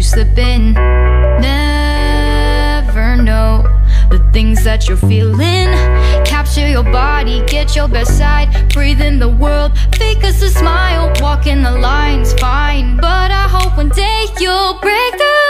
you slipping. Never know the things that you're feeling. Capture your body, get your best side. Breathe in the world, fake us a smile. Walk in the lines, fine. But I hope one day you'll break through.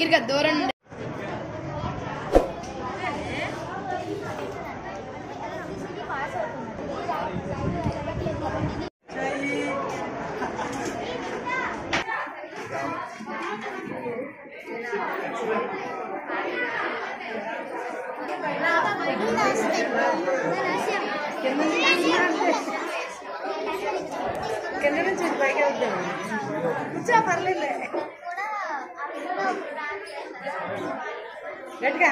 దగ్గరగా దూరం ಕಿಂದ ಪರಲೇ గట్టిగా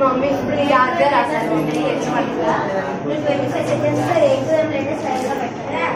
mummy ఇప్పుడు యాద్గా రాశాను twenty five seconds exam లేదా స్టైల్గా పెట్టారా